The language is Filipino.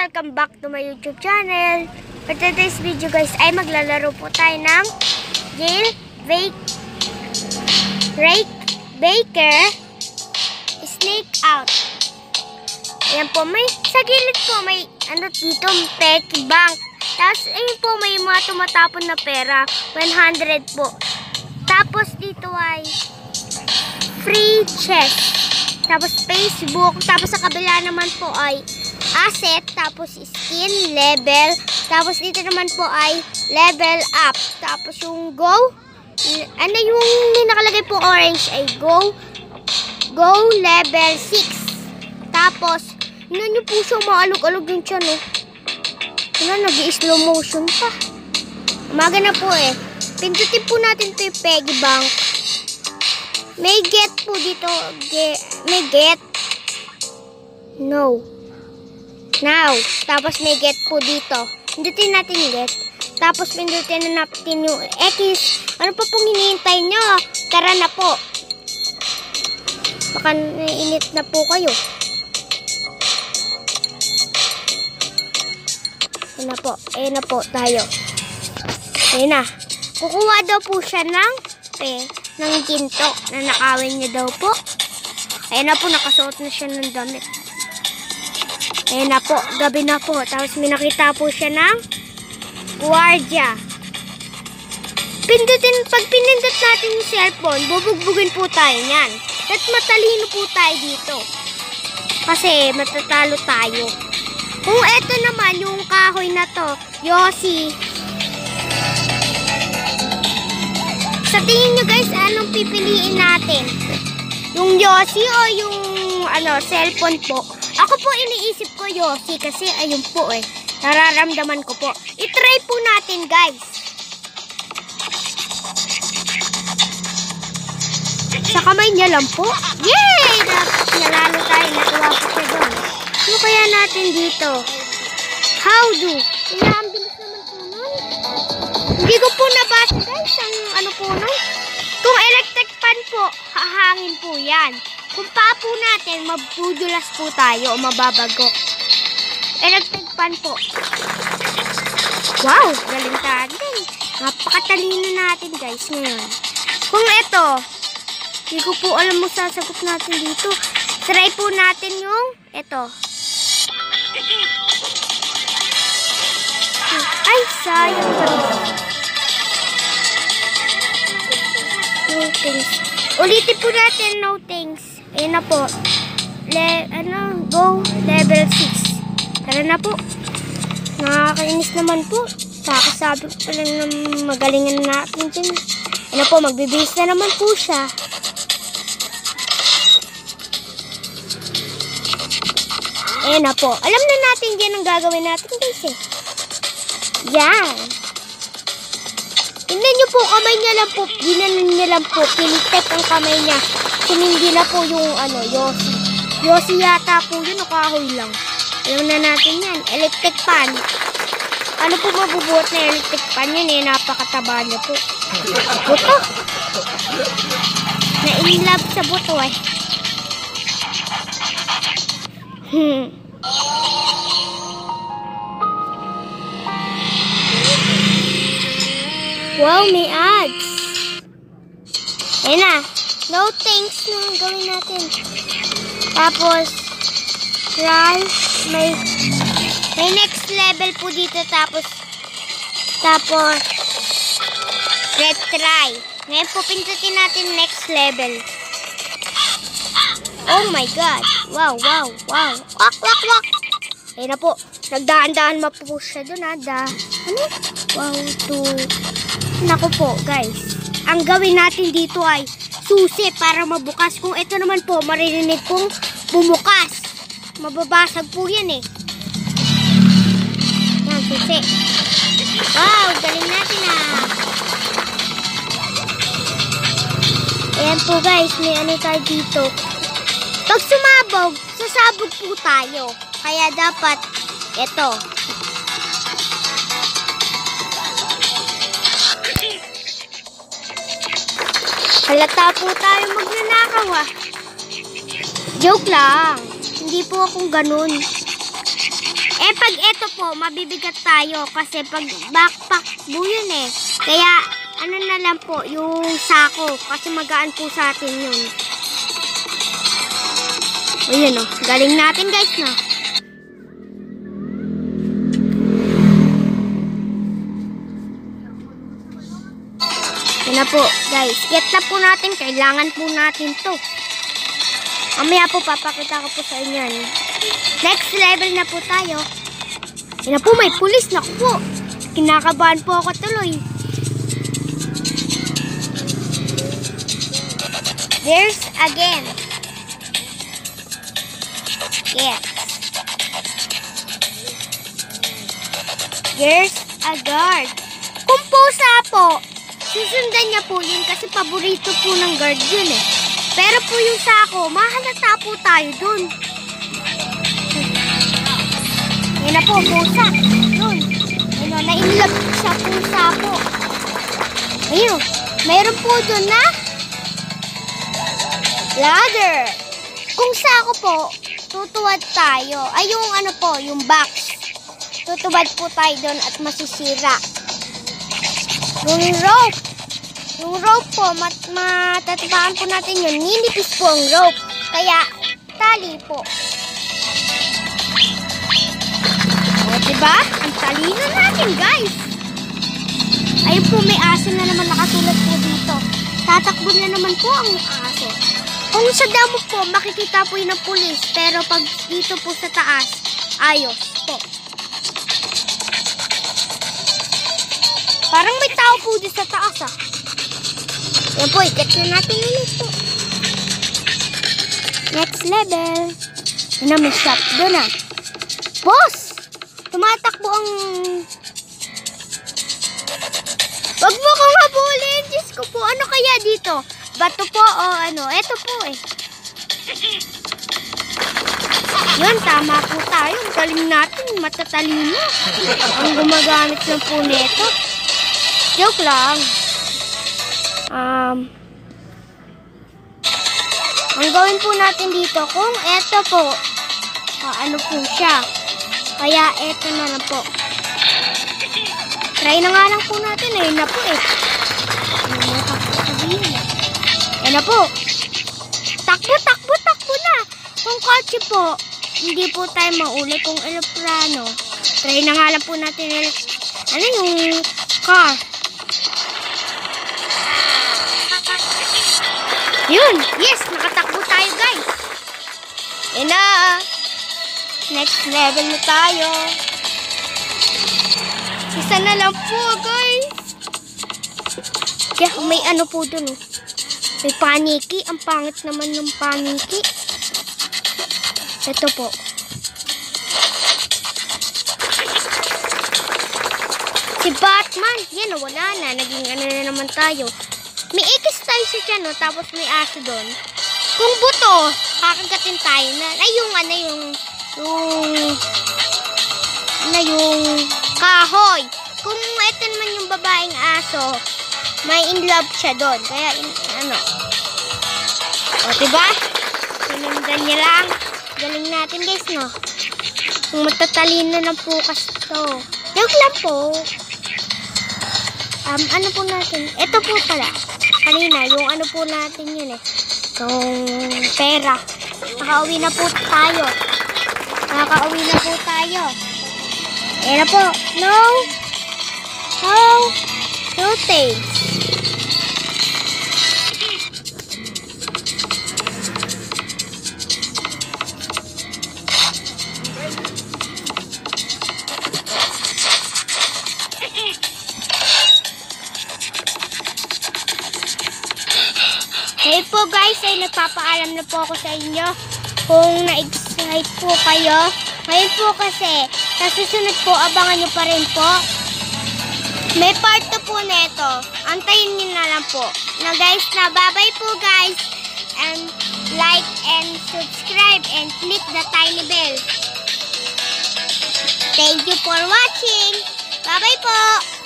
Welcome back to my YouTube channel. For today's video guys ay maglalaro po tayo ng Jail Bake Rake Baker Snake Out. Ayan po, may sa gilid po may ano dito, peki bank. Tapos ayun po may mga tumatapon na pera, 100 po. Tapos dito ay free chest. Tapos Facebook. Tapos sa kabila naman po ay asset. Tapos skin, level. Tapos dito naman po ay level up. Tapos yung go. Ano yung nakalagay po orange ay go. Go level 6. Tapos, yun po siya maalog-alog yung tiyan oh. Ano, nag-slow motion pa. Umaga na po eh. Pindutin po natin to yung peggy bank. May get po dito. Get, may get. No. Now. Tapos may get po dito. Pindutin natin get. Tapos pindutin na natin yung X. Ano pa pong hinihintay nyo? Tara na po. Baka naiinit na po kayo. Ayan na po. Ayan na po tayo. Ayan na. Kukuha daw po siya ng pe, ng ginto na nakawin niya daw po. Ayan na po, nakasuot na siya ng damit. Ayan na po, gabi na po. Tapos may nakita po siya ng guardia. Pindutin, pag pinindot natin yung cellphone, bubugbugin po tayo niyan. At matalino po tayo dito. Kasi matatalo tayo. Kung eto naman, yung kahoy na to, Yossi, Sa tingin nyo guys, anong pipiliin natin? Yung Yossi o yung ano, cellphone po? Ako po iniisip ko Yossi kasi ayun po eh. Nararamdaman ko po. I-try po natin guys. Sa kamay niya lang po. Yay! Nalalo tayo. Natuwa po siya doon. Ano kaya natin dito? How do? Kaya ang bilis naman po nun. Hindi ko po nabasa guys ang ano po nun. Kung electric fan po, hahangin po yan. Kung pa po natin, mabudulas po tayo o mababago. Electric fan po. Wow, galing natin. Napakatalino natin guys ngayon. Kung ito, hindi ko po alam mo sasagot natin dito. Try po natin yung ito. Ay, sayang thanks. Ulitin po natin no thanks. Ayun na po. Le, ano, go level 6. Tara na po. Nakakainis naman po. Kakasabi ko pa lang na magalingan natin dyan. Ano po, magbibihis na naman po siya. Ayan na po. Alam na natin yan ang gagawin natin guys eh. Yan. Tingnan niyo po, kamay niya lang po. Ginanon niya lang po. Pinitep ang kamay niya. Sumindi na po yung ano, Yossi. Yossi yata po yun o kahoy lang. Alam na natin yan. Electric pan. Ano po mabubuhat na electric pan yun eh. Napakataba niya po. Buto. Na-inlove sa buto eh. Hmm. Wow, may ads. Ayan na. No thanks na gawin natin. Tapos, try, may, may next level po dito. Tapos, tapos, retry. Ngayon po, pindutin natin next level. Oh my God. Wow, wow, wow. Wak, wak, wak. Ayun na po. Nagdaan-daan ma po siya dun ha. Da, ano? Wow, two. Naku po, guys. Ang gawin natin dito ay susi para mabukas. Kung ito naman po, maririnig kong bumukas. Mababasag po yan eh. Yan, susi. Wow, galing natin ah. Ayan po guys, may ano tayo dito. Pag sumabog, sasabog po tayo. Kaya dapat, ito. Halata po tayo magnanakaw ah. Joke lang. Hindi po akong ganun. Eh, pag ito po, mabibigat tayo kasi pag backpack po yun eh. Kaya, ano na lang po, yung sako. Kasi magaan po sa atin yun. O yun o, galing natin guys na. Yan na po, guys. Get na po natin. Kailangan po natin to. Mamaya po, papakita ko po sa inyo. Next level na po tayo. Yan na po, may pulis. Naku po. Kinakabahan po ako tuloy. There's again. Yes. There's a guard. Kung pusa po, susundan niya po yun kasi paborito po ng guard yun eh. Pero po yung sako, mahalata po tayo dun. Yan na po, pusa. Yun. Ano, na-inlove sa pusa po. Ayun, mayroon po dun na ladder. Kung sako po, tutuwad tayo. Ay, yung ano po, yung box. Tutuwad po tayo dun at masisira. Yung rope. Yung rope po, mat matatapakan po natin yun. Ninipis po ang rope. Kaya, tali po. O, diba? Ang talino natin, guys. Ayun po, may aso na naman nakasulat po dito. Tatakbo na naman po ang aso. Kung sa damo po, makikita po yun ng pulis. Pero pag dito po sa taas, ayos po. Parang may tao po dito sa taas ah. Yan po, ikat na natin ulit po. Next level. Yan na, may shop doon ah. Boss! Tumatakbo ang... Wag mo kong habulin! Diyos ko po, ano kaya dito? Bato po o ano? Eto po eh. Yun, tama po tayo. Galing natin, matatalino. Ang gumagamit ng po neto. Joke lang. Um, ang gawin po natin dito, kung eto po, ah, ano po siya. Kaya eto na lang po. Try na nga lang po natin, ayun na po eh. Ano po sabihin eh. Ayun na po. Takbo, takbo, takbo na. Kung kotse po, hindi po tayo mauli kung eloprano. Try na nga lang po natin ano yung car. Yun! Yes! Nakatakbo tayo, guys! Yan na! Next level na tayo. Isa na lang po, guys. Kaya may ano po dun, oh. May paniki. Ang pangit naman ng paniki. Ito po. Si Batman. Yan, oh, wala na. Naging ano na naman tayo. May ikis tayo sa tiyan, no? Tapos may aso doon. Kung buto, kakagatin tayo na. Ay, yung ano, yung... Yung... Ano, yung... Kahoy. Kung ito naman yung babaeng aso, may in love siya doon. Kaya, in, ano... O, diba? Sinundan niya lang. Galing natin, guys, no? Kung matatalino ng pukas to. Joke lang po. Um, ano po natin? Ito po pala. Kanina, yung ano po natin yun eh. Yung pera. Nakauwi na po tayo. Nakauwi na po tayo. Ayan na po. No. No. No thanks. Guys, ay nagpapaalam na po ako sa inyo kung na-excite po kayo. Ngayon po kasi, sa susunod po, abangan nyo pa rin po. May part 2 po neto. Antayin nyo na lang po. Na guys, na bye-bye po guys. And like and subscribe and click the tiny bell. Thank you for watching. Bye-bye po.